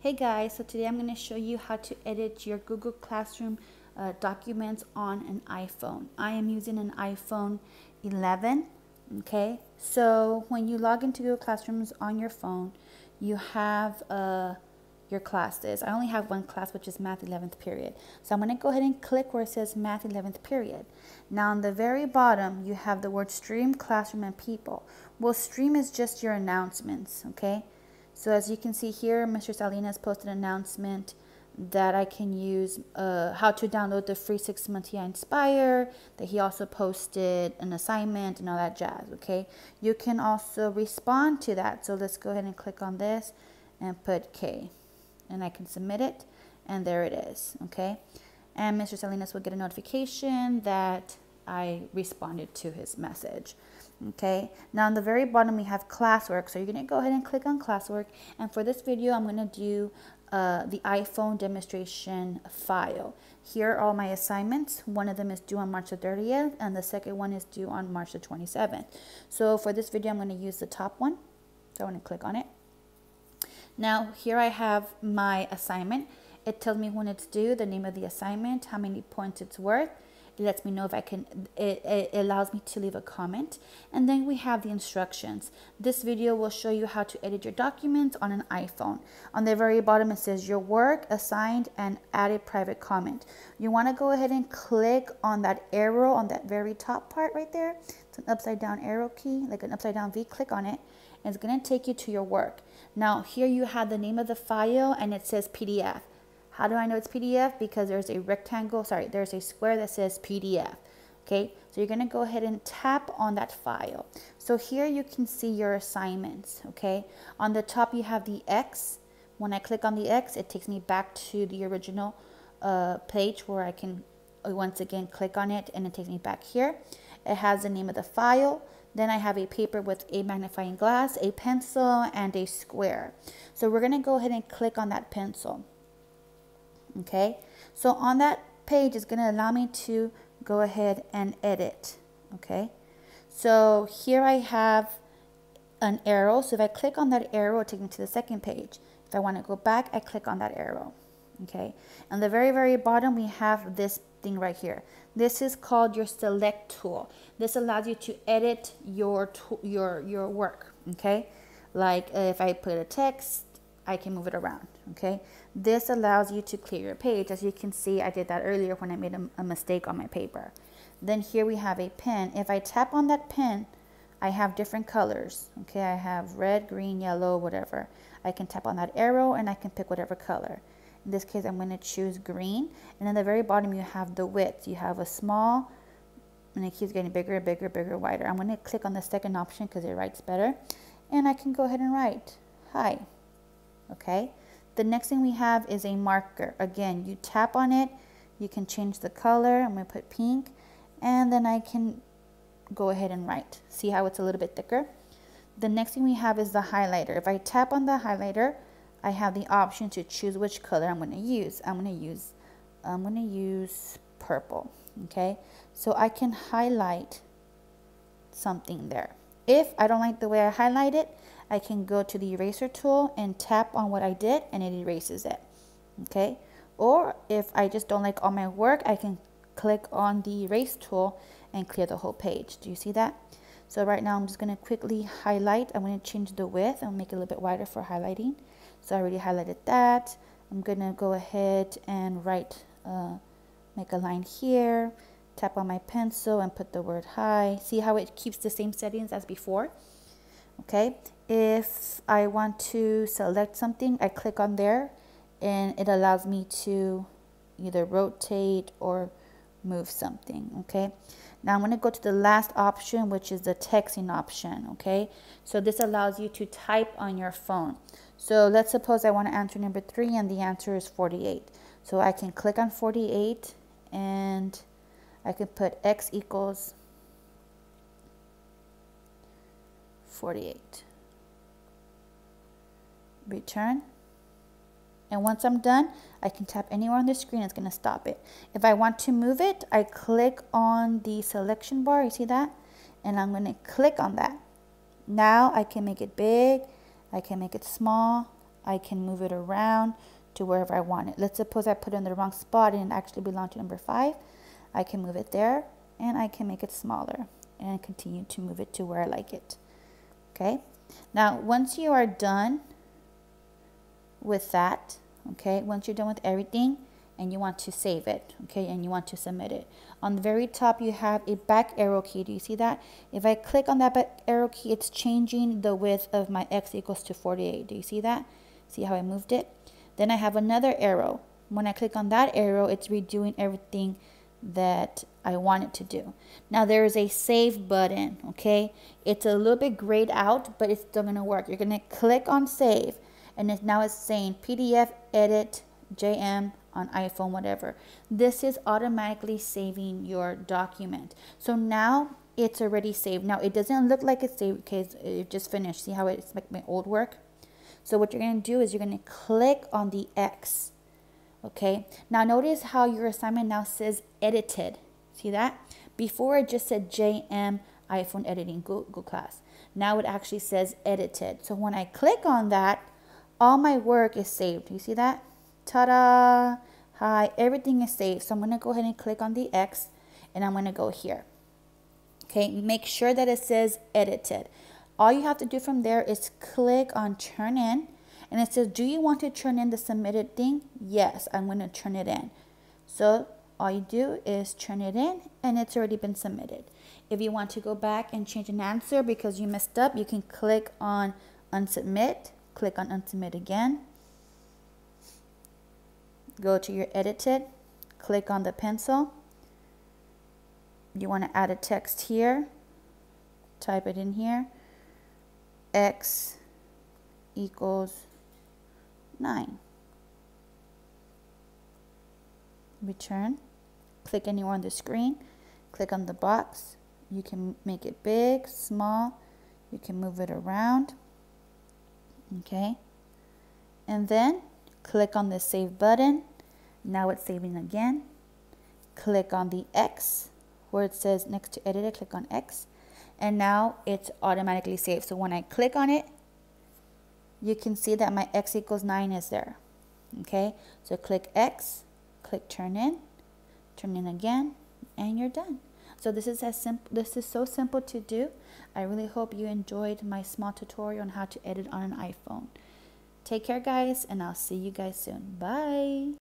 Hey guys, so today I'm going to show you how to edit your Google Classroom uh, documents on an iPhone. I am using an iPhone 11, okay? So when you log into Google Classrooms on your phone, you have uh, your classes. I only have one class, which is Math 11th period. So I'm going to go ahead and click where it says Math 11th period. Now on the very bottom, you have the word Stream, Classroom, and People. Well, Stream is just your announcements, okay? So as you can see here, Mr. Salinas posted an announcement that I can use uh, how to download the free six month TI-Nspire, that he also posted an assignment and all that jazz, okay? You can also respond to that. So let's go ahead and click on this and put K. And I can submit it, and there it is, okay? And Mr. Salinas will get a notification that I responded to his message. Okay, now on the very bottom we have classwork. So you're going to go ahead and click on classwork. And for this video, I'm going to do uh, the iPhone demonstration file. Here are all my assignments. One of them is due on March the 30th and the second one is due on March the 27th. So for this video, I'm going to use the top one. So I'm going to click on it. Now here I have my assignment. It tells me when it's due, the name of the assignment, how many points it's worth, it lets me know if I can, it, it allows me to leave a comment. And then we have the instructions. This video will show you how to edit your documents on an iPhone. On the very bottom, it says your work assigned and added private comment. You want to go ahead and click on that arrow on that very top part right there. It's an upside down arrow key, like an upside down V. Click on it. And it's going to take you to your work. Now, here you have the name of the file and it says PDF. How do I know it's PDF? Because there's a rectangle, sorry, there's a square that says PDF. Okay, so you're going to go ahead and tap on that file. So here you can see your assignments. Okay, on the top you have the X. When I click on the X, it takes me back to the original uh, page where I can uh, once again click on it and it takes me back here. It has the name of the file. Then I have a paper with a magnifying glass, a pencil, and a square. So we're going to go ahead and click on that pencil okay? So on that page is going to allow me to go ahead and edit. Okay? So here I have an arrow. So if I click on that arrow it takes me to the second page. If I want to go back I click on that arrow. Okay? And the very very bottom we have this thing right here. This is called your select tool. This allows you to edit your your your work. Okay? Like uh, if I put a text I can move it around okay this allows you to clear your page. As you can see, I did that earlier when I made a, a mistake on my paper. Then here we have a pen. If I tap on that pen, I have different colors. Okay, I have red, green, yellow, whatever. I can tap on that arrow and I can pick whatever color. In this case, I'm going to choose green. And at the very bottom, you have the width. You have a small, and it keeps getting bigger, and bigger, bigger, wider. I'm going to click on the second option because it writes better. And I can go ahead and write, hi. Okay. The next thing we have is a marker. Again, you tap on it, you can change the color. I'm to put pink, and then I can go ahead and write. See how it's a little bit thicker? The next thing we have is the highlighter. If I tap on the highlighter, I have the option to choose which color I'm going to use. I'm going to use I'm to use purple, okay? So I can highlight something there. If I don't like the way I highlight it, I can go to the eraser tool and tap on what I did and it erases it. Okay. Or if I just don't like all my work, I can click on the erase tool and clear the whole page. Do you see that? So right now I'm just going to quickly highlight. I'm to change the width and make it a little bit wider for highlighting. So I already highlighted that. I'm going to go ahead and write, uh, make a line here, tap on my pencil and put the word hi. See how it keeps the same settings as before? Okay, if I want to select something, I click on there and it allows me to either rotate or move something, okay? Now I'm going to go to the last option, which is the texting option, okay? So this allows you to type on your phone. So let's suppose I want to answer number three and the answer is 48. So I can click on 48 and I can put x equals 48 return. And once I'm done, I can tap anywhere on the screen. It's going to stop it. If I want to move it, I click on the selection bar. You see that? And I'm going to click on that. Now I can make it big. I can make it small. I can move it around to wherever I want it. Let's suppose I put it in the wrong spot and it actually belonged to number five. I can move it there and I can make it smaller and continue to move it to where I like it. Okay. Now, once you are done with that, okay, once you're done with everything and you want to save it, okay, and you want to submit it, on the very top you have a back arrow key. Do you see that? If I click on that back arrow key, it's changing the width of my x equals to 48. Do you see that? See how I moved it? Then I have another arrow. When I click on that arrow, it's redoing everything that I want it to do. Now there is a save button, okay? It's a little bit grayed out, but it's still gonna work. You're gonna click on save and now it's saying PDF edit JM on iPhone, whatever. This is automatically saving your document. So now it's already saved. Now it doesn't look like it's saved because it just finished. See how it's like my old work? So what you're gonna do is you're gonna click on the X Okay, now notice how your assignment now says edited. See that? Before it just said JM iPhone editing Google Class. Now it actually says edited. So when I click on that, all my work is saved. You see that? Ta-da! Hi, everything is saved. So I'm going to go ahead and click on the X and I'm going to go here. Okay, make sure that it says edited. All you have to do from there is click on turn in and it says, do you want to turn in the submitted thing? Yes, I'm going to turn it in. So all you do is turn it in and it's already been submitted. If you want to go back and change an answer because you messed up, you can click on unsubmit, click on unsubmit again. Go to your edited, click on the pencil. You want to add a text here, type it in here. X equals 9. Return. Click anywhere on the screen. Click on the box. You can make it big, small. You can move it around. Okay. And then click on the save button. Now it's saving again. Click on the X where it says next to editor, click on X. And now it's automatically saved. So when I click on it, you can see that my x equals 9 is there. Okay, so click X, click turn in, turn in again, and you're done. So this is as simple. This is so simple to do. I really hope you enjoyed my small tutorial on how to edit on an iPhone. Take care, guys, and I'll see you guys soon. Bye.